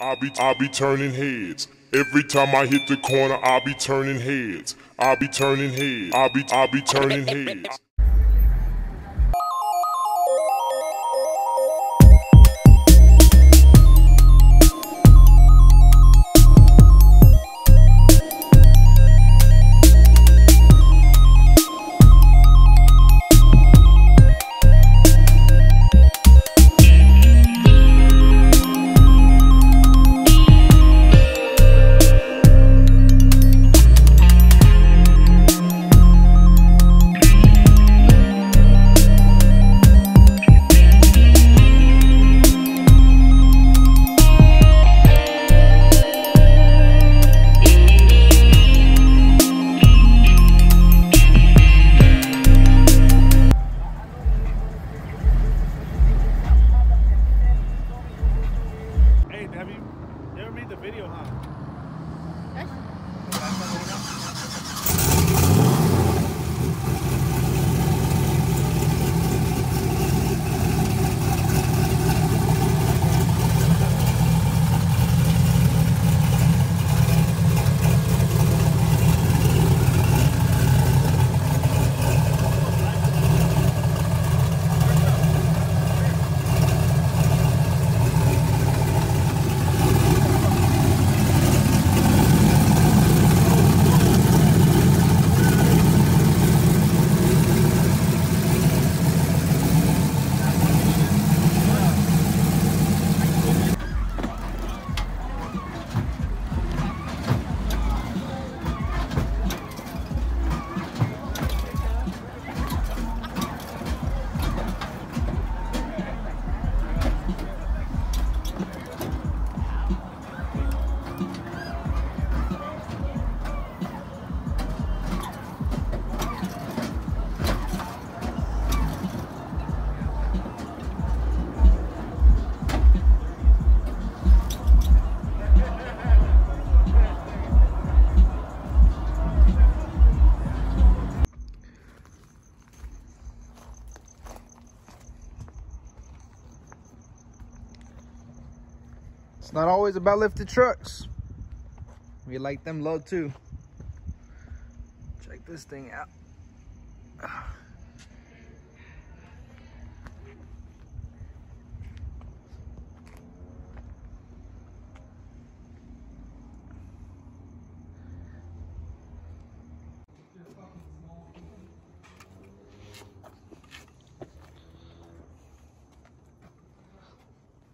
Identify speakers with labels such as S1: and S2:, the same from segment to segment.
S1: I be I be turning heads. Every time I hit the corner, I be turning heads. I be turning heads. I be I be turning heads.
S2: ます。
S3: It's not always about lifted trucks. We like them low too. Check this thing out.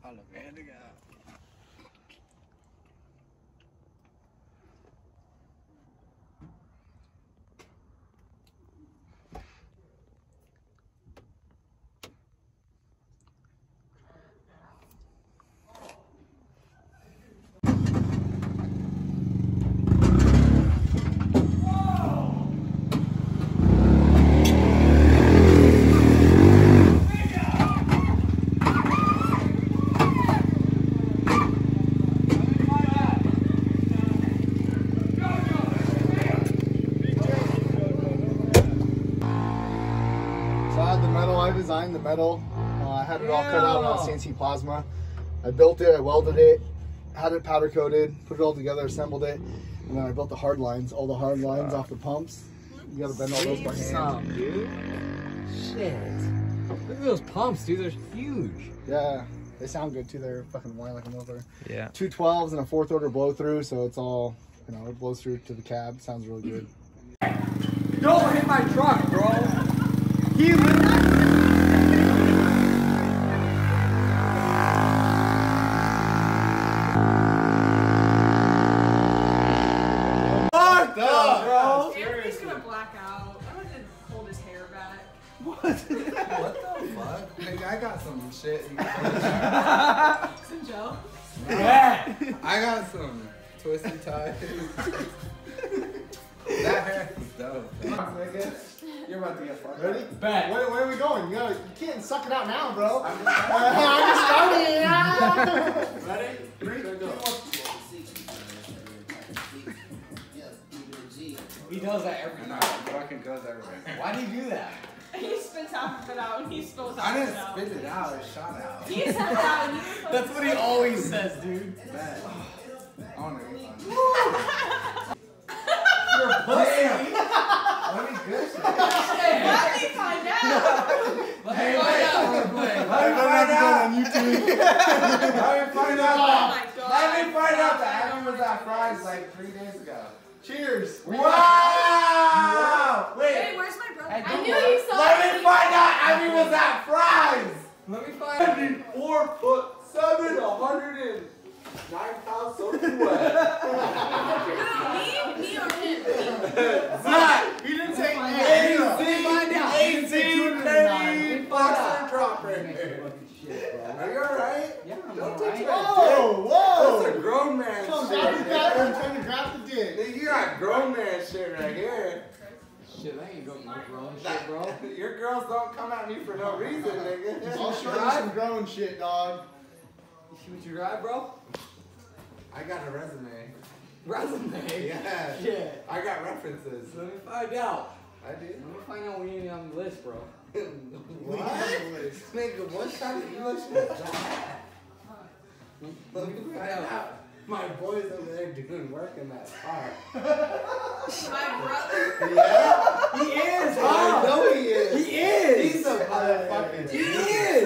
S3: A la
S4: designed the metal. Uh, I had it all cut out on CNC plasma. I built it, I welded it, had it powder coated, put it all together, assembled it, and then I built the hard lines, all the hard lines off the pumps. You gotta bend all those by hand.
S5: Some, dude. Shit. Look at those pumps, dude. They're huge.
S4: Yeah, they sound good too. They're fucking whine like a mother.
S3: Yeah.
S4: Two 12s and a fourth order blow through, so it's all, you know, it blows through to the cab. Sounds really good.
S5: Don't hit my truck, bro.
S4: Fucked
S6: back.
S5: What the fuck? Nigga, I got some shit.
S6: Some Joe.
S5: Yeah. I got some twisty ties. that hair is dope. You're about to get fucked.
S4: Ready?
S5: Bet.
S4: Where, where are we going? You, gotta, you can't suck it out now, bro. I'm just starting.
S5: Ready? Three, two, go. He does that every
S7: No,
S5: night.
S7: it fucking goes everywhere.
S5: Why do you do that?
S6: It out and he spills
S5: I
S6: half of
S5: didn't
S6: it out.
S5: spit it out. It shot out.
S6: He spit it out and you were supposed
S5: That's
S6: to
S5: what he
S6: spit it.
S5: always says, dude. Bet. I want to get fun. You're a pussy. Let me good shit.
S6: Let me find out.
S5: Let me find out real quick. Let me
S4: I'm gonna
S5: find
S4: have to go
S5: out.
S4: on YouTube.
S5: Let me find out.
S6: Oh
S5: that-
S6: my god.
S5: Let me find out that Adam was at Fry's like three days ago.
S4: Cheers.
S5: Wow!
S6: Hey,
S5: Wait.
S6: where's my brother?
S5: Hey,
S6: I
S5: don't
S6: knew
S5: worry.
S6: you saw
S5: Let
S6: me.
S5: me find out Abby was at Fry's. Let me find out.
S7: 74 foot 7, 109 pounds soaking wet.
S6: Who? Me? Me or him?
S5: Zach.
S4: He didn't say. He didn't say 209.
S5: boxer drop right here. Are you alright?
S7: Yeah, I'm alright.
S4: Whoa, whoa.
S7: That's a grown man
S4: Come
S7: shit.
S4: down
S7: right there.
S4: and trying to grab the dick.
S7: You got grown man shit right here.
S5: Shit, I ain't going no grown shit, bro.
S7: Your girls don't come at me for no reason, nigga.
S4: I'll show you some grown shit, dog.
S5: You see what you got, bro?
S7: I got a resume.
S5: Resume.
S7: Yeah.
S5: Shit.
S7: I got references.
S5: Let me find out.
S7: I did.
S5: Let me find out when you ain't on the list, bro.
S7: what? Nigga, what kind of English is that? Let me find out. My boy's over there doing work in that car.
S6: My brother?
S7: Yeah?
S5: He is,
S7: I know he is.
S5: He is.
S7: He's a motherfucking
S5: He
S7: genius.
S5: Is.